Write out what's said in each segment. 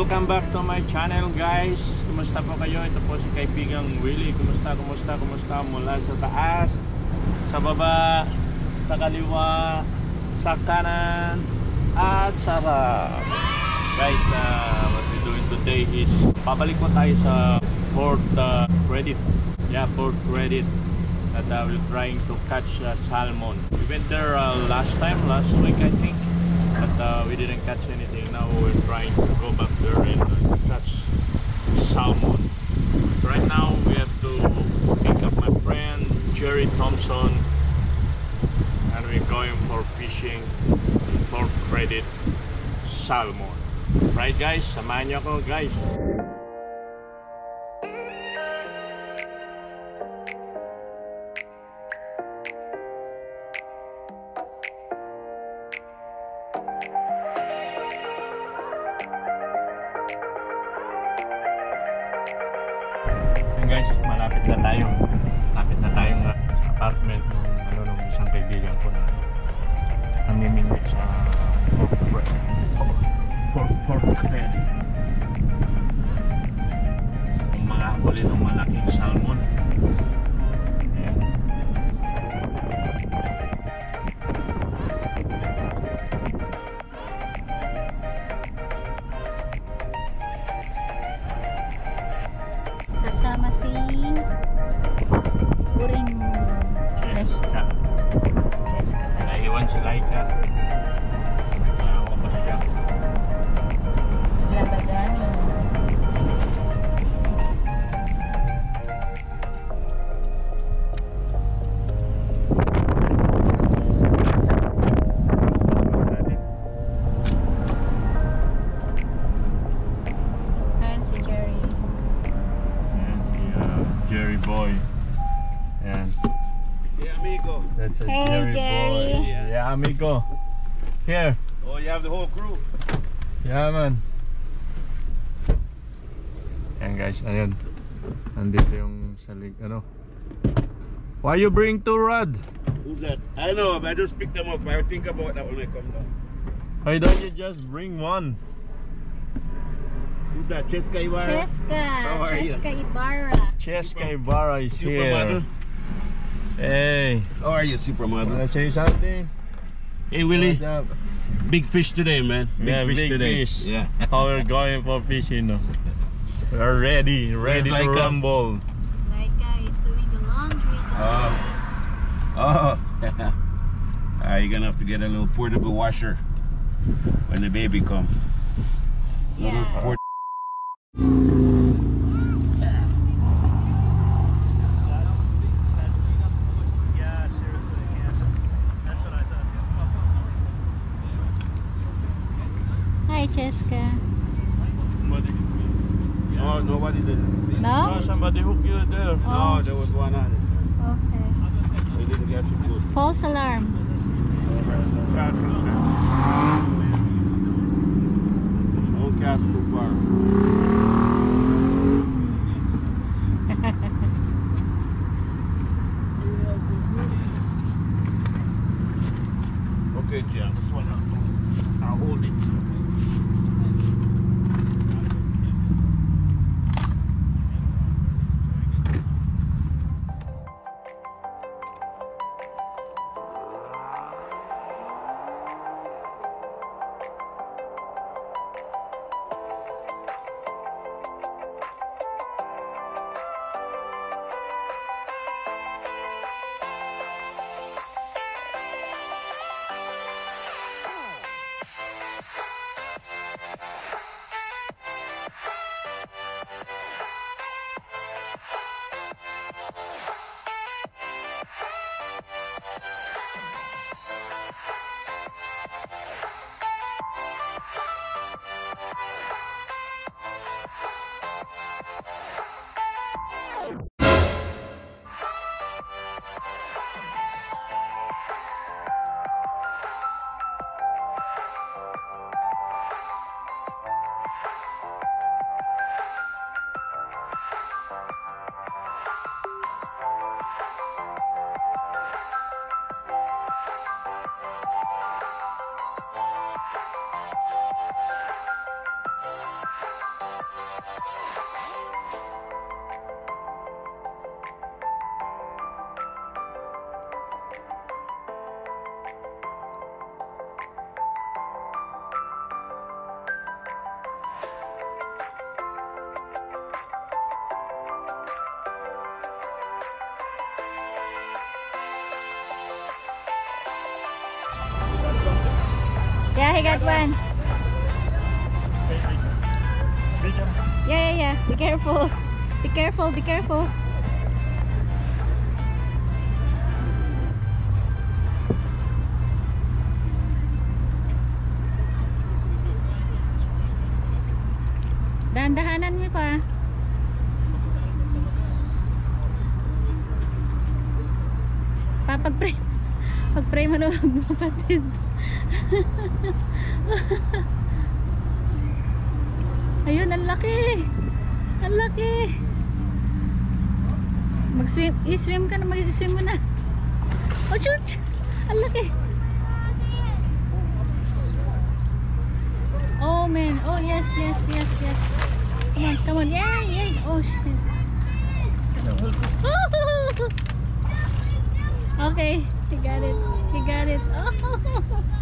Welcome back to my channel guys. Kumusta po kayo? Ito po si kaibigang Willie. Kumusta, kumusta, kumusta? Mula sa taas Sa baba Sa kaliwa Sa kanan At sa harap Guys, uh, what we're doing today is Pabalik po tayo sa Port uh, Credit Yeah, Port Credit That uh, we're trying to catch uh, salmon. We went there uh, last time, last week I think. But uh, we didn't catch anything now we're trying to go back there and uh, catch salmon. Right now we have to pick up my friend Jerry Thompson and we're going for fishing for credit salmon. Right guys? Samahan niyo ako guys ng malaking salmon. Amigo. Here. Oh, you have the whole crew. Yeah, man. Ayan guys, ayun. Nandito yung salig, ano. Why you bring two rod? Who's that? I don't know, but I just picked them up. I think about that when I come down. Why don't you just bring one? Who's that? Cheska Ibarra? Cheska. How are you? Cheska Ibarra. Cheska Ibarra is Supermodel. here. Hey, How are you, supermodel? wanna say something? Hey, Willy. What's up? Big fish today, man. Big Yeah, fish big today. fish. Yeah. How we're going for fishing? No? We're ready, ready to Laika? rumble. Laika is doing the laundry. Oh. Oh. Ah, you're gonna have to get a little portable washer when the baby comes. Yeah. He got one. Yeah, yeah, yeah. Be careful. Be careful, be careful. Dahan-dahanan mo pa. Papag-pray. Pag-pray mo na huwag mapatid. Ayun, ang laki. Ang laki. Mag-swim. I-swim ka na. Mag-swim mo na. Oh, shoot. Ang laki. Oh, man. Oh, yes, yes, yes, yes. Come on, come on. Yay, yay. Oh, shit. okay. He got it. He got it. Oh.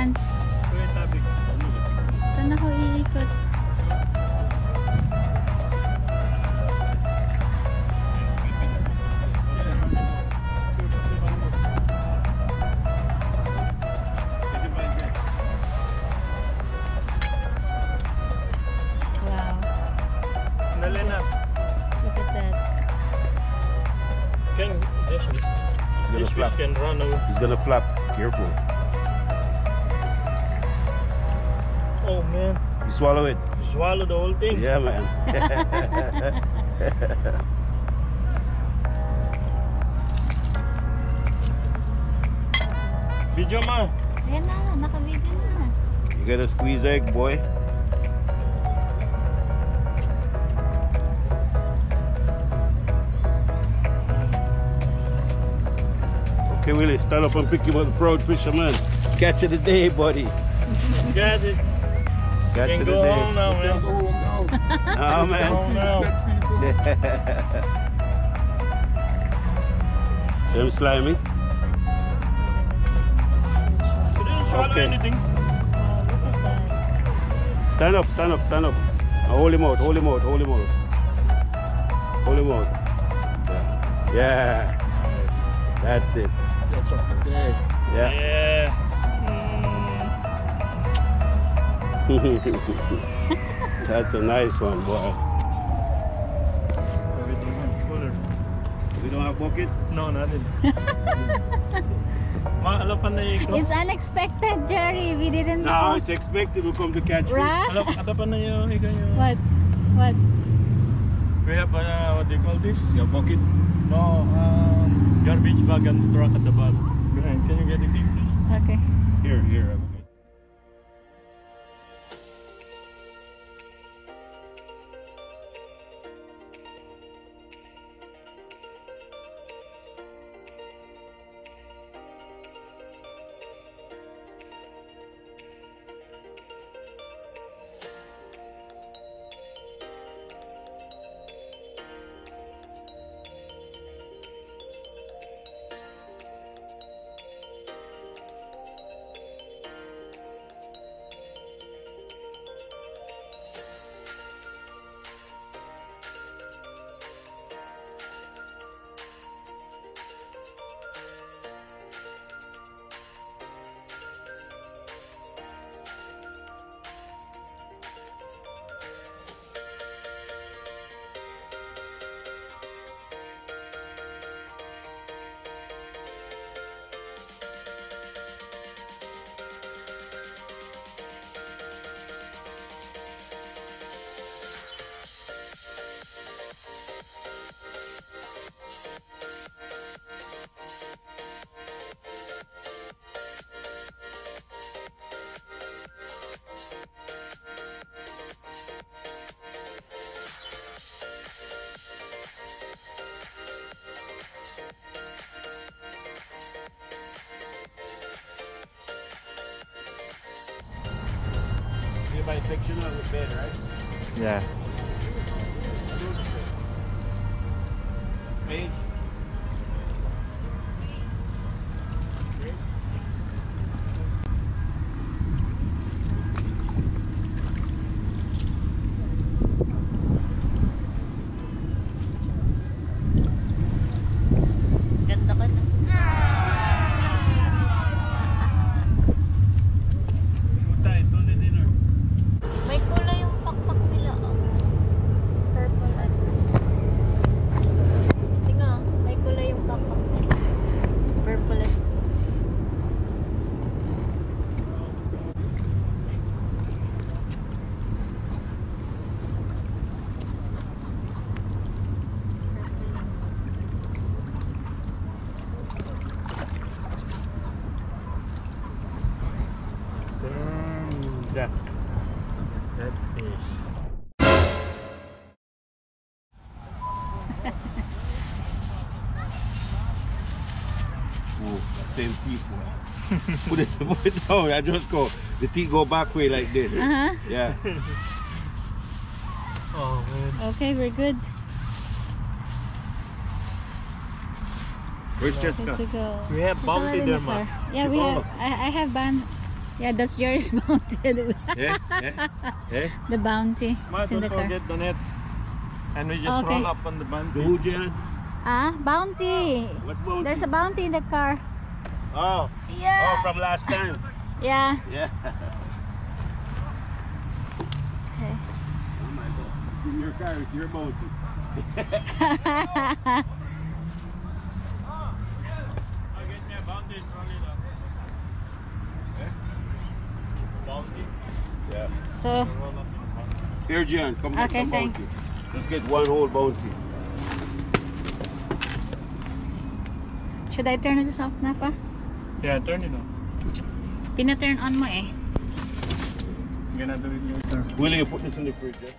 Saan? Swallow it. you swallow the whole thing. Yeah, man. Video ma. Ayan na, naka-video na. you gotta squeeze egg, boy. Okay, Willy, stand up and pick him up, the proud fisherman. Catch of the day, buddy. Got it. Catch Can of the go day. home now, man. Oh, Let's go man. home now. See him slimy? She didn't swallow Okay. anything. Stand up, stand up, stand up. Now hold him out, hold him out, hold him out. Hold him out. Yeah. yeah. That's it. Catch up today. Yeah. Yeah. That's a nice one, boy. Everything went fuller. We don't have bucket? No, nothing. Ma, alapan It's unexpected, Jerry. We didn't No, know. it's expected to come to catch fish. Right? Alap, alapan na yung ikaw yung... What? What? We have uh, what do you call this? Your bucket? No, um, garbage bag and truck at the back. Behind. Can you get it, please? Okay. Here, here. I have a bucket. bisectional on the bed, right? Yeah. Page. That is. Oh, same teeth. put it, put it down. I just go. The teeth go back way like this. Uh-huh. Yeah. Oh man. Okay, we're good. Where's Good Jessica? to go. We have It's in the there, ma. Yeah, we have. I, I have ban. Yeah, that's yours mounted. Yeah, yeah, yeah. the bounty. Ma, It's in the car. forget the net. And we just Okay. roll up on the bounty. The who, Jan? Ah, bounty. What's bounty? There's a bounty in the car. Oh, Yeah. oh, from last time. Yeah. Yeah. Okay. Oh my God. It's in your car. It's your bounty. I'll get me a bounty and roll it up. Bounty. Yeah. so, Roll up in bounty. Here, Jan, come get Okay, some bounty. thanks. Let's get one whole bounty. should I turn this off na pa? Yeah, turn it on. Pina-turn on mo eh. I'm gonna do it later. Willy, you put this in the fridge, yeah?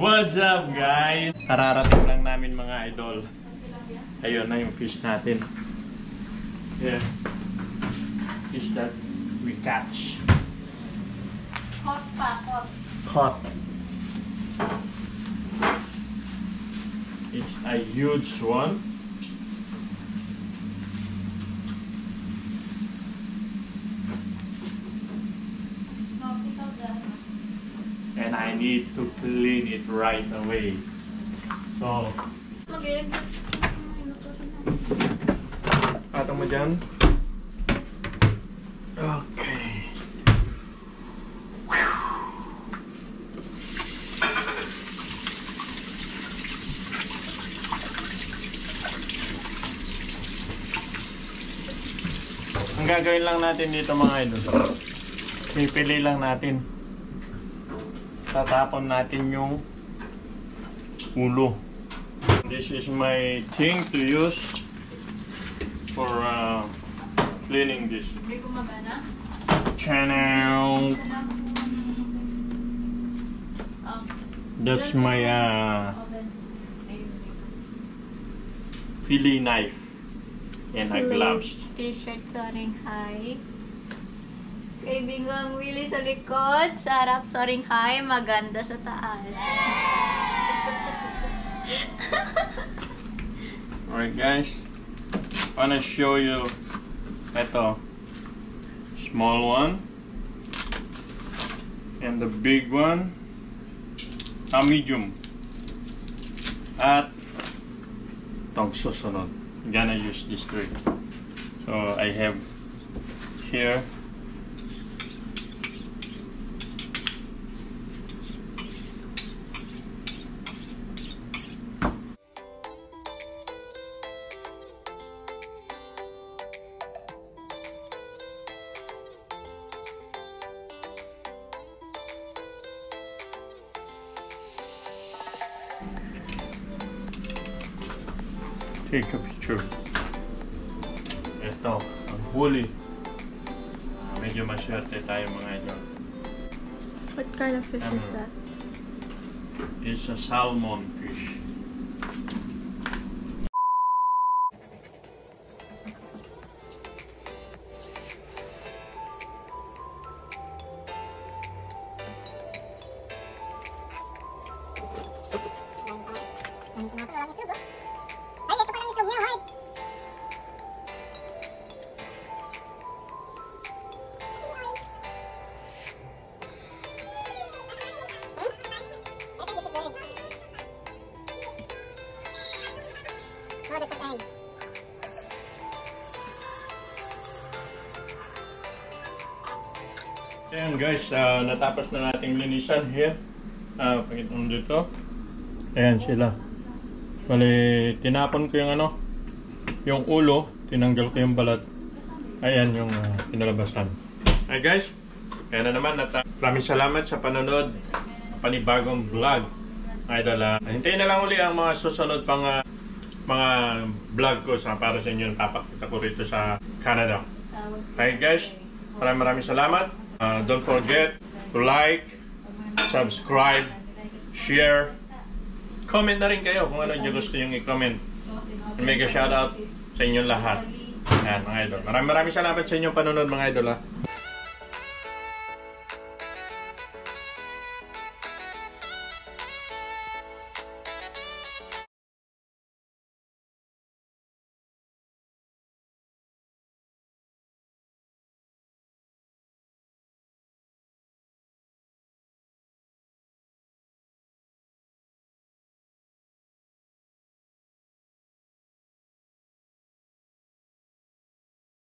What's up guys? Kararating lang namin mga idol. Ayun na yung fish natin. Yeah. Fish that we catch. Hot pa, hot. Caught. It's a huge one. And I need to clean it right away. So. Patong mo dyan. Okay. Ang gagawin lang natin dito mga idol, pipili lang natin. Tatapon natin yung ulo. This is my thing to use for uh, cleaning this channel. Oh, That's my uh, fillet knife and a gloves. T-shirt soaring high. Kaibigang Willie sa likod. Sa harap soaring high. Maganda sa taas. Alright guys, I wanna show you ito small one and the big one a medium at itong susunod I'm gonna use this trick so I have here Take a picture. Ito, ang huli. Medyo masyerte tayo mga idol. What kind of fish is Ano? that? It's a salmon fish. Guys, ah, natapos na nating linisan here. Ah, pakita mo dito. Ayan sila. Bali, tinapon ko yung ano, yung ulo, tinanggal ko yung balat. Ayan yung ah, pinalabasan. Hi guys, kaya na naman at maraming salamat sa panonood panibagong vlog. Idol, ah, hintayin na lang uli ang mga susunod pang ah, mga vlog ko sa para sa inyo papakita ko rito sa Canada. Hi guys, maraming maraming salamat. Uh, don't forget to like, subscribe, share, comment na rin kayo kung ano yung gusto nyo i-comment. And make a shout out sa inyong lahat. Yan mga idol. Maraming maraming salamat sa inyong panonood mga idol ha.